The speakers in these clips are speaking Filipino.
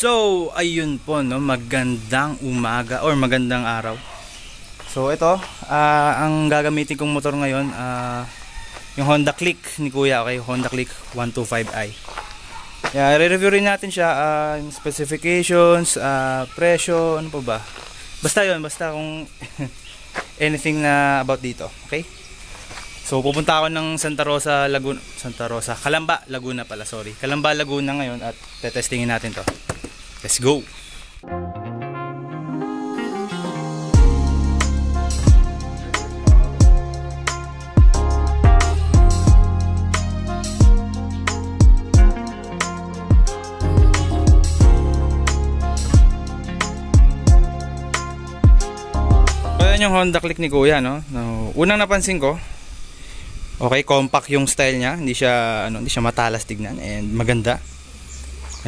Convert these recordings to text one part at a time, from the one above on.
So, ayun po, no, magandang umaga or magandang araw. So, ito, ah, ang gagamitin kong motor ngayon, ah, yung Honda Click ni Kuya, okay? Honda Click 125i. Yeah, re-review rin natin siya, yung specifications, ah, presyo, ano pa ba? Basta yun, basta kung anything na about dito, okay? So pupunta ako ng Santa Rosa, Laguna, Santa Rosa, Calamba, Laguna pala, sorry. Calamba, Laguna ngayon at tetestingin natin to. Let's go! So, yan yung Honda Click ni Kuya, no? no unang napansin ko, okay, compact yung style niya. Hindi siya, ano, hindi siya matalas tignan and maganda.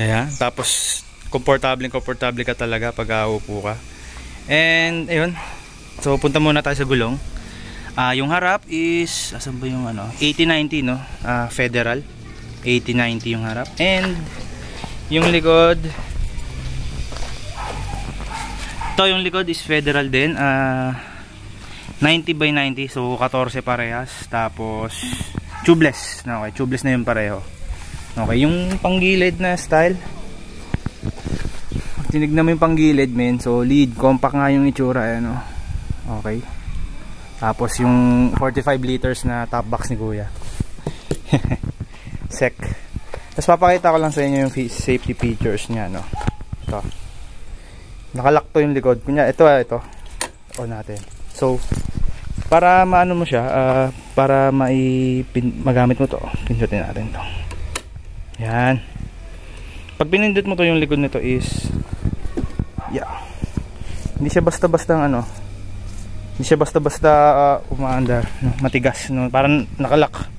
Ayan. Tapos, komportable, komportable ka talaga pag uupo ka. And, ayun. So, punta muna tayo sa gulong. Ah, yung harap is, asan ba yung ano? 8090, no? Ah, federal. 8090 yung harap. And, yung likod, ito yung likod is federal din. Ah, 90 by 90. So, 14 parehas. Tapos, tubeless. Okay, tubeless na yung pareho. Okay, yung panggilid na style. Tinignan mo yung panggilid, men. So, lead. Compact nga yung itsura. Ano. Okay. Tapos, yung 45 liters na top box ni Kuya. Sec. Tapos, papakita ko lang sa inyo yung safety features niya, no. Ito. Nakalock to yung likod. Kunya, ito, ito. O natin. So, para maano mo siya, uh, para mai magamit mo to, pindutin natin to. Yan. Pag pinindot mo to yung likod nito is yeah. Hindi siya basta-basta ano. Hindi siya basta-basta uh, umaandar, no? matigas, no? Parang nakalak.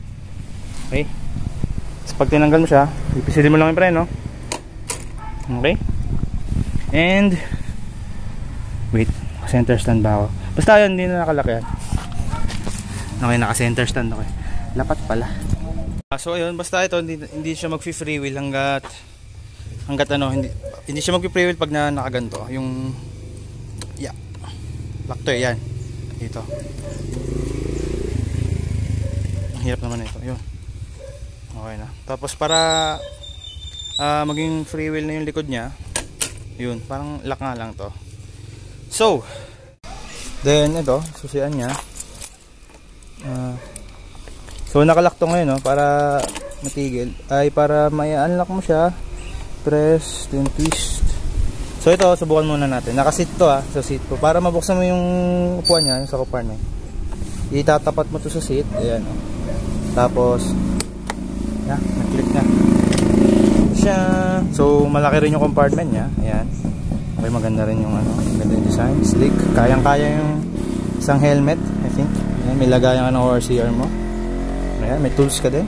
Okay? So, pag tinanggal mo siya, ipisilin mo lang yung preno. Okay? And wait, center stand ba ako? Basta yun, hindi na nakalaki yan. Okay, naka center stand okay. Lapat pala. Ah, so ayun, basta ito hindi, hindi siya magfi-free wheel hangga't hangga't ano, hindi hindi siya magfi-free wheel pag na nakaganto. Yung yeah. Lock eh, yan. Dito. Ang hirap naman ito. Yun. Okay na. Tapos para uh, maging free wheel na yung likod niya, yun, parang lock nga lang to. So, then ito, susian niya. Uh, so nakalock to ngayon no, para matigil. Ay para may unlock mo siya. Press, then twist. So ito, subukan muna natin. Nakasit to ah, sa seat ko. Para mabuksan mo yung upuan niya, yung sa niya. Itatapat mo to sa seat. Ayan. Tapos, yan, nag-click na. Siya. So malaki rin yung compartment niya. Ayan. Okay, maganda rin yung ano, maganda yung design. Slick. Kayang-kaya yung isang helmet, I think. Ayan, may lagayan ka ng ORCR mo. Ayan, may tools ka din.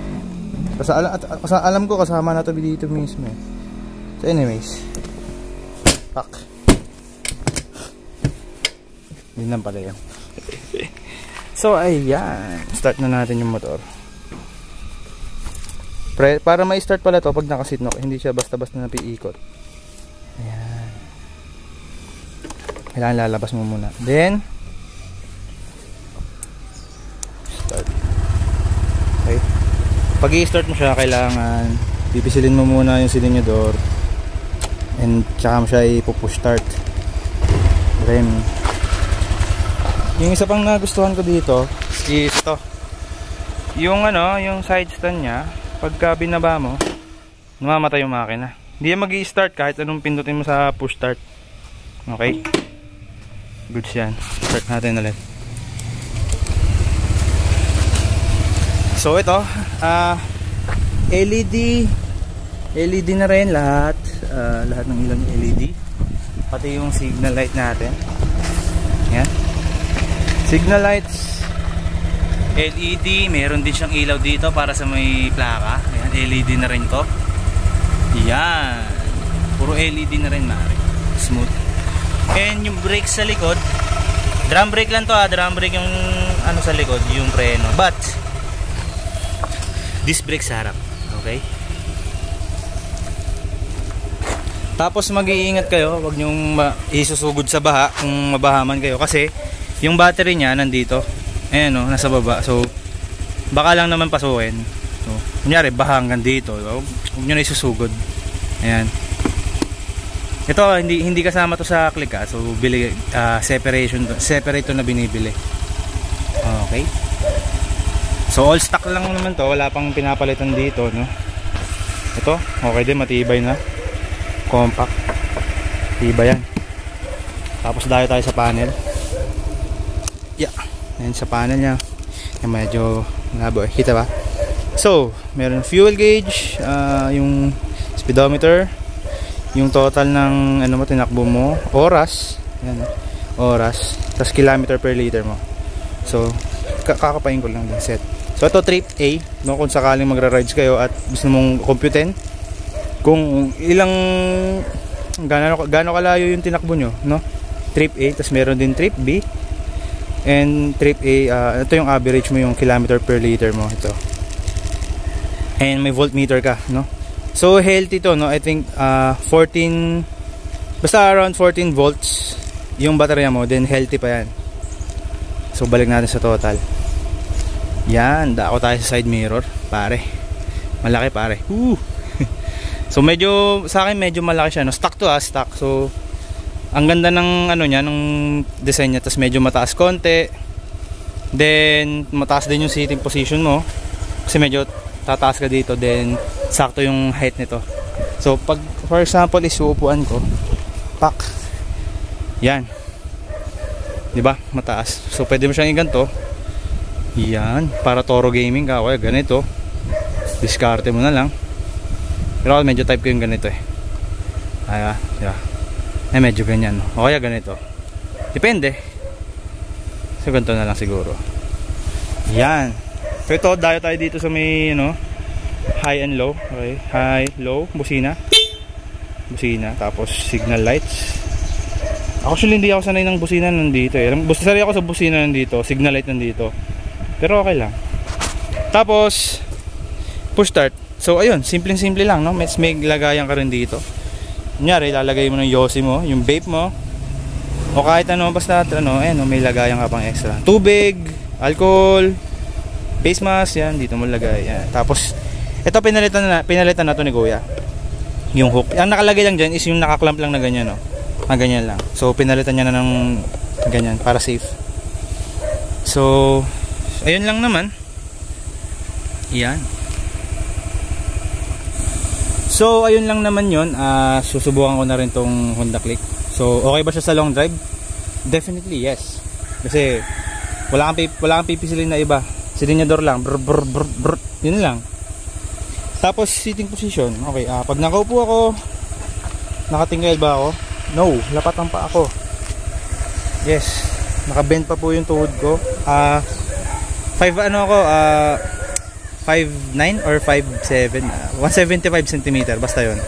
Kasi alam, at, kasi alam ko kasama na to dito mismo eh. So anyways. Pak. Yun lang pala yun. so ayan. Start na natin yung motor. Pre, para ma-start pala to pag nakasit no, hindi siya basta-basta napiikot. Ayan. Kailangan lalabas mo muna. Then, start. Okay. Pag i-start mo siya, kailangan pipisilin mo muna yung silinyador and tsaka mo siya ipupush start. Rem. Yung isa pang nagustuhan ko dito is to. Yung ano, yung side stand niya, pagka binaba mo, namamatay yung makina. Hindi yan mag-i-start kahit anong pindutin mo sa push start. Okay? Goods yan. Start natin ulit. So ito, uh, LED LED na rin lahat, uh, lahat ng ilaw LED. Pati yung signal light natin. Yan. Signal lights LED, meron din siyang ilaw dito para sa may plaka. Ayan, LED na rin to. Yan. Puro LED na rin, mare. Smooth. And yung brake sa likod, drum brake lang to ah, drum brake yung ano sa likod, yung preno. But, disc brake sa harap. Okay? Tapos mag-iingat kayo, wag nyong isusugod sa baha kung mabahaman kayo kasi yung battery niya nandito. Ayan no, nasa baba. So baka lang naman pasukin. So, kunyari baha hanggang dito. Huwag nyo na isusugod. Ayan. Ito hindi hindi kasama to sa click ah. So bili uh, separation separate to na binibili. Okay. So all stock lang naman to, wala pang pinapalitan dito, no. Ito, okay din, matibay na compact. Iba yan. Tapos dayo tayo sa panel. Yeah. Yan sa panel nya yan medyo labo eh kita ba? So meron fuel gauge uh, yung speedometer yung total ng ano mo tinakbo mo oras. Yan oras. Tapos kilometer per liter mo. So kakapain ko lang din set. So ito trip A no, kung sakaling magra-rides kayo at gusto mong computein kung ilang gaano gaano kalayo yung tinakbo nyo no? Trip A tapos meron din trip B. And trip A uh, ito yung average mo yung kilometer per liter mo ito. And may voltmeter ka no? So healthy to no? I think uh, 14 basta around 14 volts yung baterya mo then healthy pa yan. So balik natin sa total. Yan dako tayo sa side mirror pare. Malaki pare. Woo! So medyo sa akin medyo malaki siya no. Stock to ah, stock. So ang ganda ng ano niya ng design niya tapos medyo mataas konti. Then mataas din yung sitting position mo. Kasi medyo tataas ka dito then sakto yung height nito. So pag for example isuupuan ko, pak. Yan. 'Di ba? Mataas. So pwede mo siyang iganto. Yan, para Toro Gaming ka, kaya ganito. Diskarte mo na lang. Pero medyo type ko yung ganito eh. Ay, ah, yeah. Eh, medyo ganyan. O kaya ganito. Depende. So, ganito na lang siguro. Yan. So, ito, dayo tayo dito sa may, ano, high and low. Okay. High, low, busina. Busina. Tapos, signal lights. Actually, hindi ako sanay ng busina nandito eh. Sanay ako sa busina nandito. Signal light nandito. Pero okay lang. Tapos, push start. So ayun, simpleng-simple lang, no? May, may lagayan ka rin dito. Kunyari, lalagay mo ng yosi mo, yung vape mo. O kahit ano, basta ano, ayun, may lagayan ka pang extra. Tubig, alcohol, face mask, yan, dito mo lagay. Yan. Tapos, ito pinalitan na, pinalitan na to ni Kuya. Yung hook. Ang nakalagay lang dyan is yung nakaklamp lang na ganyan, no? Ah, ganyan lang. So, pinalitan niya na ng ganyan, para safe. So, ayun lang naman. Yan. So ayun lang naman yun. Uh, Susubukan ko na rin tong Honda Click. So okay ba siya sa long drive? Definitely yes. Kasi wala kang, wala kang pipisilin na iba. Silinyador lang. Brr, brr, brr, brr, Yun lang. Tapos sitting position. Okay uh, pag nakaupo ako Nakatinggal ba ako? No, lapatan pa ako. Yes Nakabend pa po yung tuhod ko. Ah uh, 5 ano ako Ah 5'9 or 5'7 uh, 175 cm basta yon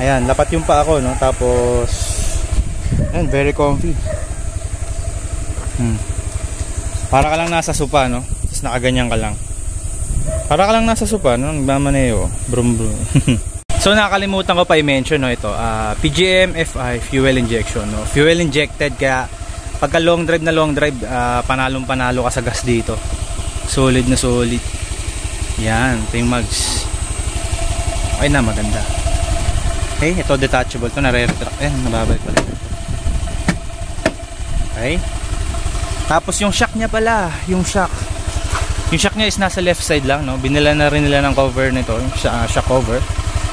ayan lapat yung pa ako no? Tapos ayan very comfy. Hmm. para ka lang nasa sopa no? Tapos nakaganyan ka lang. Para ka lang nasa sopa no? Nagmamaneo brum brum. So nakakalimutan ko pa i-mention no? Ito uh, PGM FI fuel injection no? Fuel injected kaya pagka long drive na long drive uh, panalong panalo ka sa gas dito. Solid na solid yan, ito yung mugs. Okay na, maganda. Okay, ito detachable. Ito nare-retract. Ayan, nababalik pala. Okay. Tapos yung shock niya pala, yung shock. Yung shock niya is nasa left side lang, no? Binila na rin nila ng cover nito, yung uh, shock cover.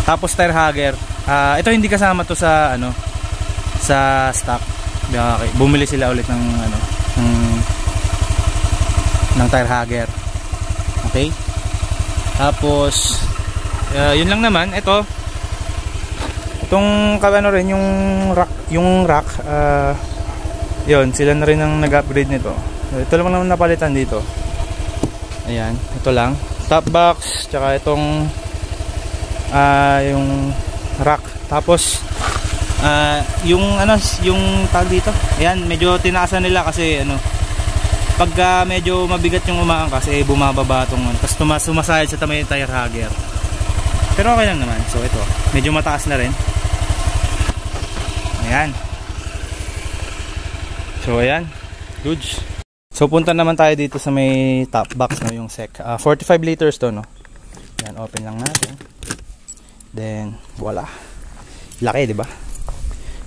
Tapos tire hugger. Uh, ito hindi kasama to sa ano sa stock. Okay. Bumili sila ulit ng ano ng ng tire hugger. Okay? Tapos uh, yun lang naman. Ito. Itong ano rin yung rack yung rack uh, yun sila na rin ang nag-upgrade nito. Ito lang naman napalitan dito. Ayan ito lang. Top box tsaka itong uh, yung rack. Tapos uh, yung ano yung tag dito? Ayan medyo tinaasan nila kasi ano pagka medyo mabigat yung umaangkas eh bumababa itong tapos tumas sumasayad sa tamay tire hugger pero okay lang naman so ito medyo mataas na rin Ayan. So, ayan. Goods. So, punta naman tayo dito sa may top box, no, yung sec. Uh, 45 liters to, no. Yan, open lang natin. Then, voila. Laki, di ba?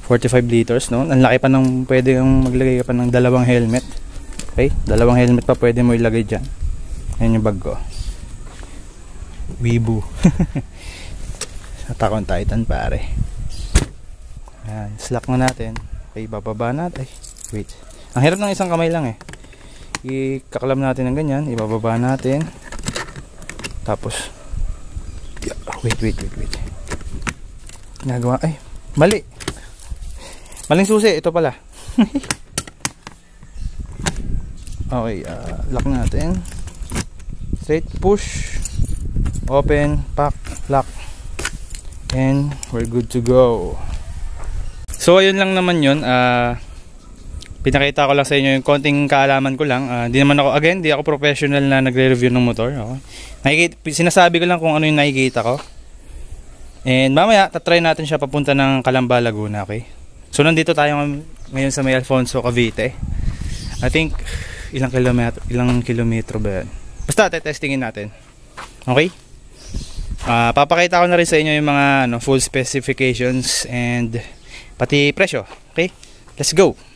45 liters, no? Ang laki pa ng, pwede kang maglagay ka pa ng dalawang helmet. Okay? Dalawang helmet pa pwede mo ilagay dyan. Yan yung bag ko. Weibo. Attack on Titan, pare. Yan, slack na natin. Okay, bababa natin. Ay, wait. Ang hirap ng isang kamay lang eh. Ikaklam natin ng ganyan, ibababa natin. Tapos, wait, wait, wait, wait. Ginagawa, ay, mali. Maling susi, ito pala. okay, uh, lock natin. Straight push, open, pack, lock. And we're good to go. So, ayun lang naman. Ah, uh, pinakita ko lang sa inyo yung konting kaalaman ko lang. Hindi uh, naman ako, again, di ako professional na nagre-review ng motor. Okay? Nakikita, sinasabi ko lang kung ano yung nakikita ko. And mamaya, tatry natin siya papunta ng Calamba, Laguna. Okay? So nandito tayo ngayon sa may Alfonso Cavite. I think ilang kilometro ilang kilometro ba yan? Basta testingin natin. Okay? Uh, papakita ko na rin sa inyo yung mga ano, full specifications and pati presyo. Okay? Let's go!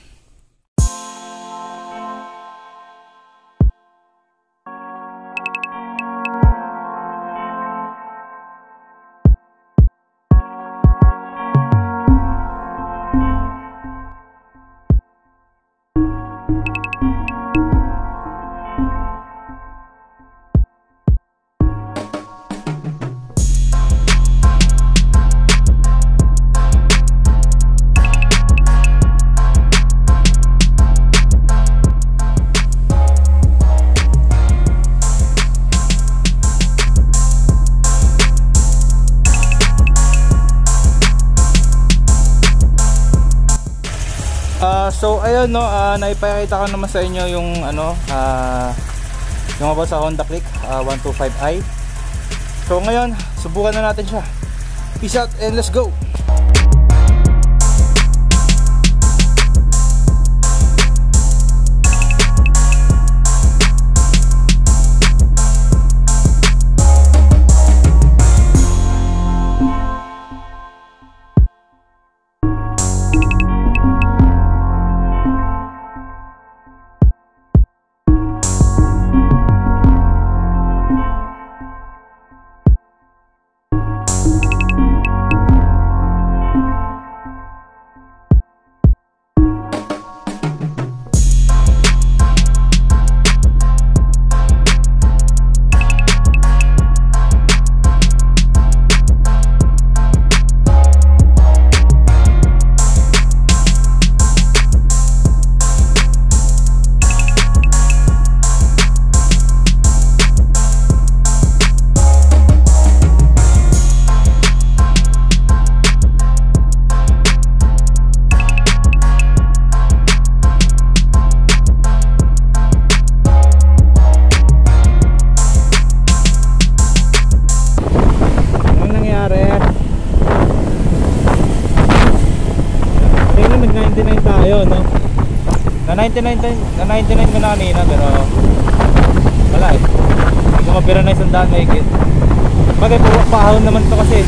Ayun no, uh, naipakita ko naman sa inyo yung ano, uh, yung about sa Honda Click uh, 125i. So ngayon, subukan na natin siya. Peace out and let's go. 99 na 99 ko na kanina pero wala eh. Hindi ko mapira na isang daan mahigit bagay pahon naman to kasi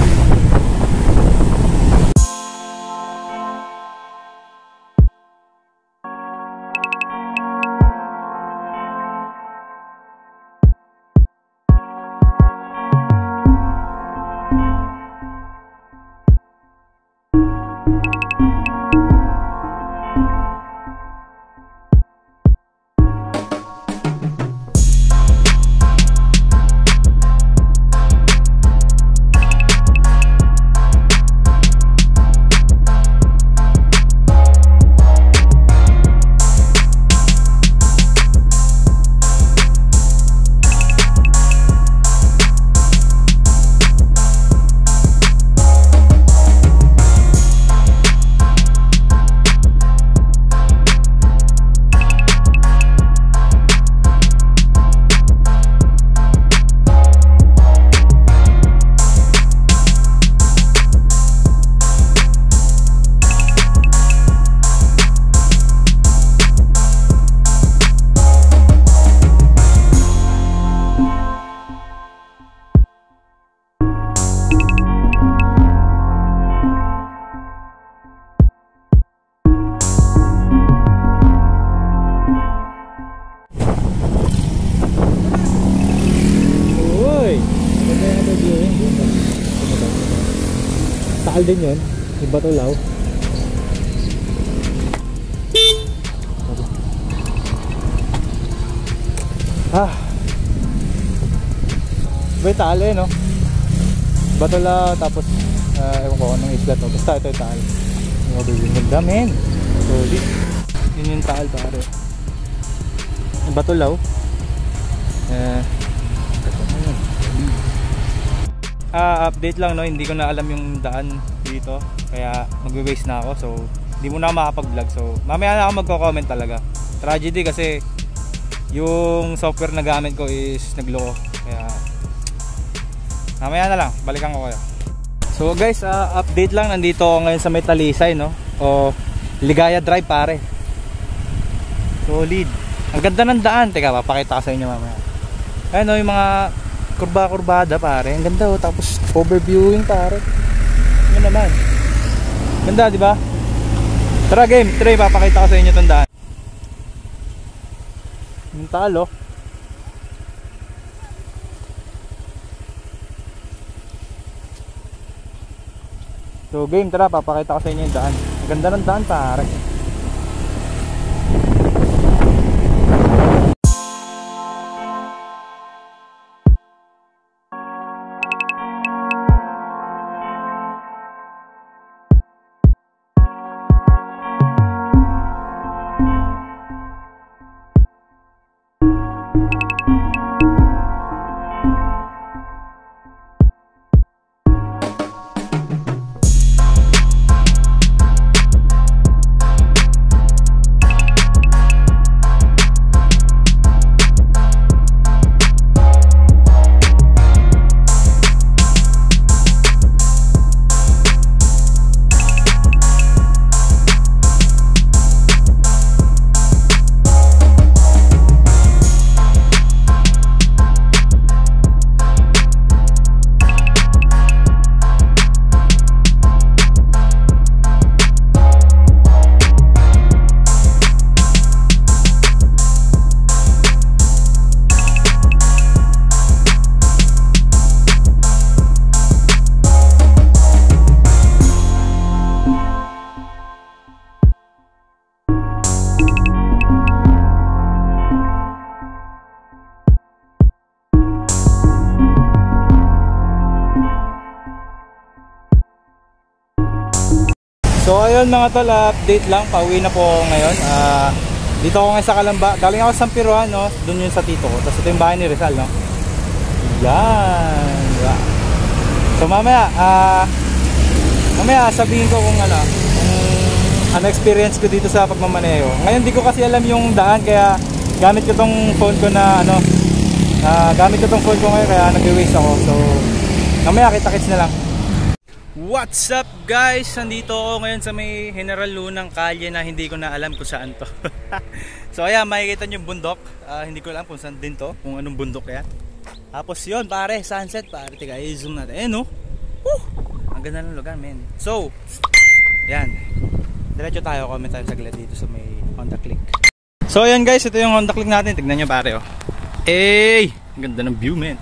din yun. Yung Batulaw. Ah. May tali, no? Batula, tapos, uh, ewan ko anong isla to. Basta ito yung taal. Yung yung ganda, men. Solid. Yun yung taal, pare. Yung Batulaw. Eh, ah, update lang, no? Hindi ko na alam yung daan dito. Kaya, magwe-waste na ako. So, hindi mo na makapag-vlog. So, mamaya na ako magko-comment talaga. Tragedy kasi, yung software na gamit ko is nagloko. Kaya mamaya na lang. Balikan ko kayo. So guys uh, update lang. Nandito ako ngayon sa Metalisay no? O Ligaya Drive pare. Solid. Ang ganda ng daan. Teka papakita ko sa inyo mamaya. Ayun yung mga kurba kurbada pare. Ang ganda oh. Tapos overviewing pare naman ganda di ba tara game try papakita ko sa inyo tong daan yung talo. So game tara papakita ko sa inyo yung daan. Ang ganda ng daan pare. Ayun mga tol, update lang, pauwi na po ngayon. Uh, dito ako ngayon sa Kalamba. Galing ako sa Sampiruan, no? Doon yun sa tito ko. Tapos ito yung bahay ni Rizal, no? Yan. Yeah. So mamaya, ah uh, mamaya sabihin ko kung ano, kung ano experience ko dito sa pagmamaneho. Ngayon di ko kasi alam yung daan kaya gamit ko tong phone ko na ano, uh, gamit ko tong phone ko ngayon kaya nag-waste ako. So mamaya kita-kits na lang. What's up guys? Nandito ako ngayon sa may General Lunang kalye na hindi ko na alam kung saan to. so ayan, makikita nyo yung bundok. Uh, hindi ko alam kung saan din to, kung anong bundok yan. Tapos yun pare, sunset pare. Teka, i-zoom natin. Eh no? Woo! Ang ganda ng lugar men. So, yan. Diretso tayo, comment tayo saglit dito sa may Honda Click. So ayan guys, ito yung Honda Click natin. Tignan nyo pare oh. Ang ganda ng view men.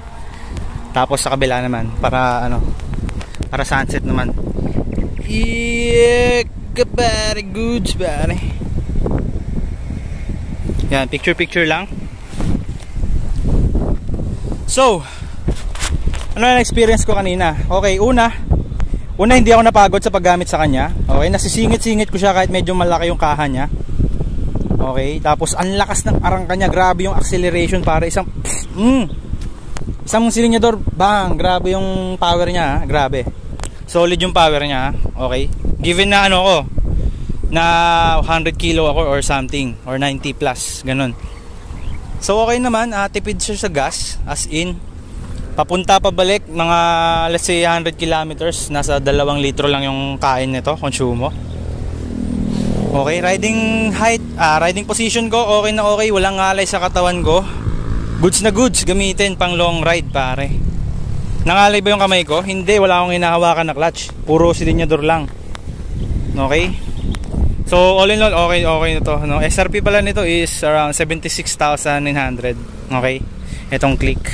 Tapos sa kabila naman, para ano, para sunset naman. Yeah pare goods pare yan picture picture lang. So ano yung experience ko kanina? Okay una una hindi ako napagod sa paggamit sa kanya. Okay nasisingit-singit ko siya kahit medyo malaki yung kaha niya. Okay tapos ang lakas ng arangka niya grabe yung acceleration para isang mm, isang silinyador bang grabe yung power niya grabe solid yung power niya okay. Given na ano ko na 100 kilo ako or something or 90 plus ganun. So okay naman uh, tipid siya sa gas as in papunta pabalik mga let's say 100 kilometers nasa 2 litro lang yung kain nito konsumo okay riding height uh, riding position ko okay na okay walang ngalay sa katawan ko. Goods na goods gamitin pang long ride pare Nangalay ba yung kamay ko? Hindi, wala akong hinahawakan na clutch. Puro silinyador lang. Okay? So, all in all, okay, okay na to. No? SRP pala nito is around 76,900. Okay? Itong click.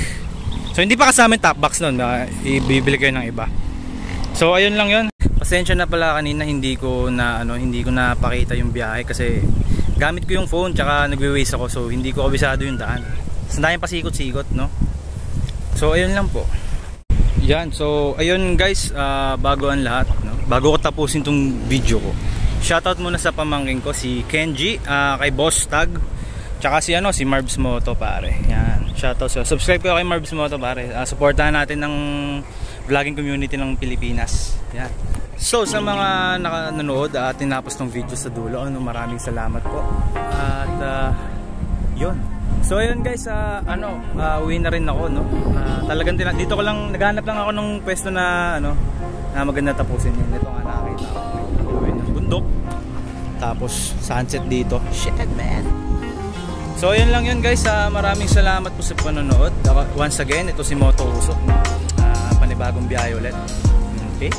So, hindi pa kasama yung top box nun. Ibibili kayo ng iba. So, ayun lang yun. pasensya na pala kanina hindi ko na ano, hindi ko napakita yung biyahe kasi gamit ko yung phone tsaka nagwe-waste ako so hindi ko kabisado yung daan. Sandayan pasikot-sikot, no? So ayun lang po. Yan, so ayun guys, uh, bago ang lahat, no? Bago ko tapusin tong video ko. Shoutout muna sa pamangkin ko si Kenji, uh, kay Boss Tag, tsaka si ano, si Marbs Moto pare. Yan, shoutout sa. Subscribe kayo kay Marbs Moto pare. Uh, suportahan natin ng vlogging community ng Pilipinas. Yan. So sa mga nakanonood at uh, tinapos tong video sa dulo, ano, maraming salamat po. At uh, yun. So ayun guys, uh, ano, uh, uwi na rin ako, no. Uh, talagang dito ko lang naghanap lang ako ng pwesto na ano, na maganda tapusin yun. Ito nga nakakita ko. Uwi ng bundok. Tapos sunset dito. Shit man. So ayun lang yun guys, uh, maraming salamat po sa panonood. Once again, ito si Moto Usok, no. Uh, panibagong biyahe ulit. Okay?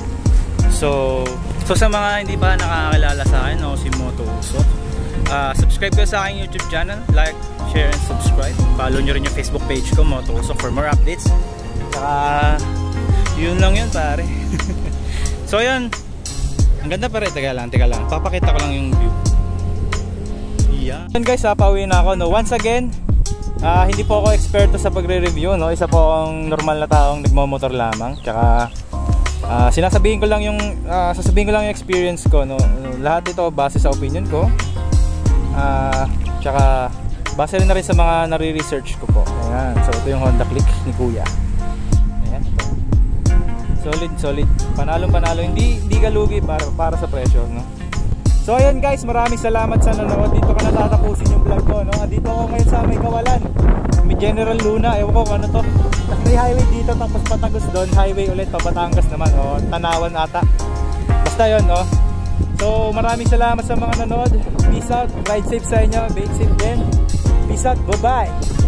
So, so sa mga hindi pa nakakakilala sa akin, ako si Moto Usok. Uh, subscribe kayo sa aking YouTube channel, like, share, and subscribe. Follow nyo rin yung Facebook page ko, Moto Usok, for more updates. Saka, yun lang yun pare. so yun, ang ganda pare, teka lang, teka lang. Papakita ko lang yung view. Yeah. Yun guys, ha, pauwi na ako. No? Once again, uh, hindi po ako eksperto sa pagre-review. No? Isa po akong normal na taong nagmamotor lamang. Tsaka, uh, sinasabihin ko lang yung uh, sasabihin ko lang yung experience ko no lahat ito base sa opinion ko uh, tsaka base rin na rin sa mga nare-research ko po ayan so ito yung Honda Click ni Kuya ayan solid solid panalong panalo hindi hindi kalugi para para sa presyo no So ayun guys, maraming salamat sa nanonood. Dito ka natatapusin yung vlog ko, no? Dito ako ngayon sa May Kawalan. May General Luna, ewan ko ano to. May highway dito tapos patagos doon, highway ulit pa Batangas naman, oh. Tanawan ata. Basta 'yon, no. So maraming salamat sa mga nanonood. Peace out. Ride safe sa inyo. Bake safe din. Peace out. Bye-bye.